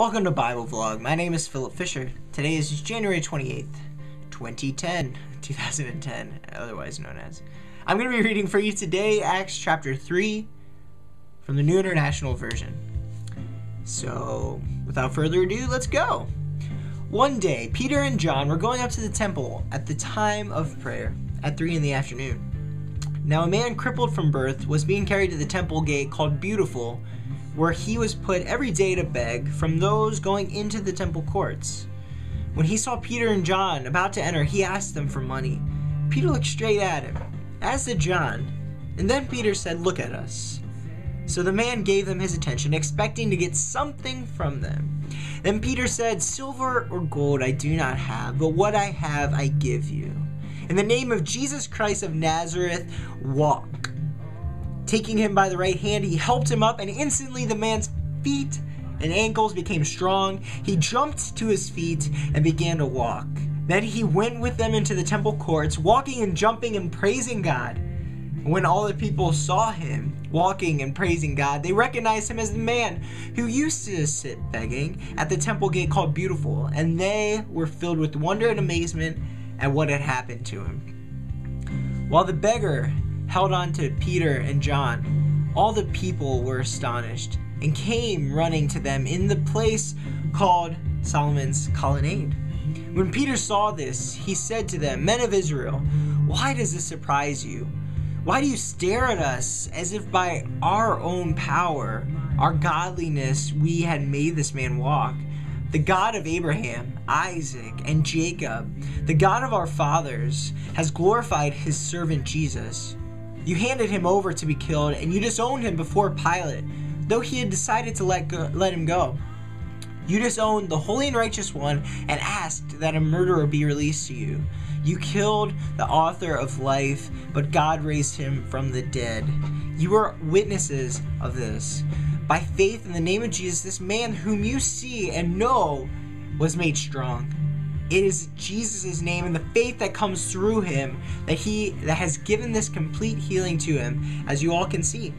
Welcome to Bible Vlog. My name is Philip Fisher. Today is January 28th, 2010, 2010, otherwise known as. I'm going to be reading for you today Acts chapter 3 from the New International Version. So, without further ado, let's go. One day, Peter and John were going up to the temple at the time of prayer at 3 in the afternoon. Now, a man crippled from birth was being carried to the temple gate called Beautiful where he was put every day to beg from those going into the temple courts. When he saw Peter and John about to enter, he asked them for money. Peter looked straight at him, as did John, and then Peter said, Look at us. So the man gave them his attention, expecting to get something from them. Then Peter said, Silver or gold I do not have, but what I have I give you. In the name of Jesus Christ of Nazareth, walk. Taking him by the right hand, he helped him up, and instantly the man's feet and ankles became strong. He jumped to his feet and began to walk. Then he went with them into the temple courts, walking and jumping and praising God. When all the people saw him walking and praising God, they recognized him as the man who used to sit begging at the temple gate called Beautiful, and they were filled with wonder and amazement at what had happened to him. While the beggar held on to Peter and John. All the people were astonished and came running to them in the place called Solomon's Colonnade. When Peter saw this, he said to them, Men of Israel, why does this surprise you? Why do you stare at us as if by our own power, our godliness, we had made this man walk? The God of Abraham, Isaac, and Jacob, the God of our fathers, has glorified his servant Jesus you handed him over to be killed, and you disowned him before Pilate, though he had decided to let, go, let him go. You disowned the holy and righteous one and asked that a murderer be released to you. You killed the author of life, but God raised him from the dead. You are witnesses of this. By faith in the name of Jesus, this man whom you see and know was made strong. It is Jesus' name and the faith that comes through him that he that has given this complete healing to him, as you all can see.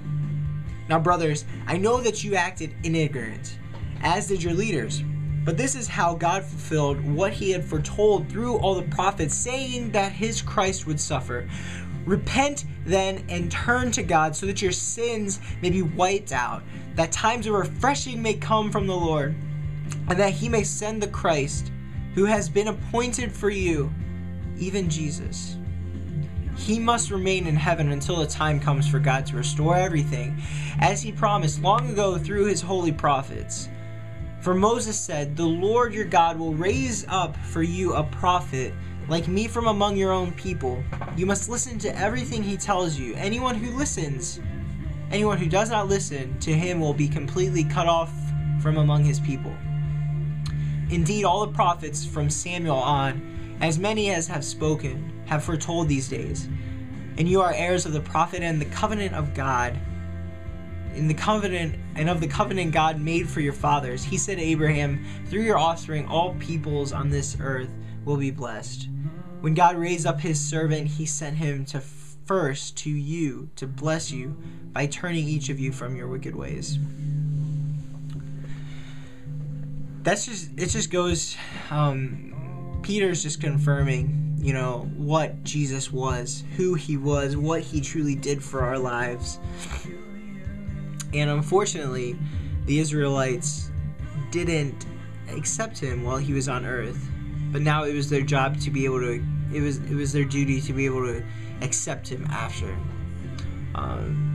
Now, brothers, I know that you acted in ignorance, as did your leaders. But this is how God fulfilled what he had foretold through all the prophets, saying that his Christ would suffer. Repent then and turn to God so that your sins may be wiped out, that times of refreshing may come from the Lord, and that he may send the Christ who has been appointed for you, even Jesus. He must remain in heaven until the time comes for God to restore everything, as he promised long ago through his holy prophets. For Moses said, The Lord your God will raise up for you a prophet like me from among your own people. You must listen to everything he tells you. Anyone who listens, anyone who does not listen to him will be completely cut off from among his people. Indeed, all the prophets from Samuel on, as many as have spoken, have foretold these days. And you are heirs of the prophet and the covenant of God. In the covenant and of the covenant God made for your fathers, he said to Abraham, Through your offspring, all peoples on this earth will be blessed. When God raised up his servant, he sent him to first to you to bless you by turning each of you from your wicked ways that's just it just goes um, peter's just confirming you know what jesus was who he was what he truly did for our lives. And unfortunately the israelites didn't accept him while he was on earth. But now it was their job to be able to it was it was their duty to be able to accept him after. Um,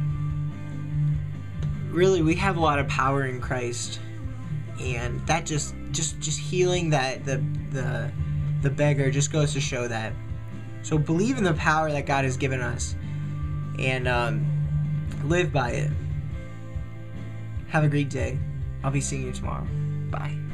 really we have a lot of power in christ and that just just just healing that the the the beggar just goes to show that. So believe in the power that God has given us, and um, live by it. Have a great day. I'll be seeing you tomorrow. Bye.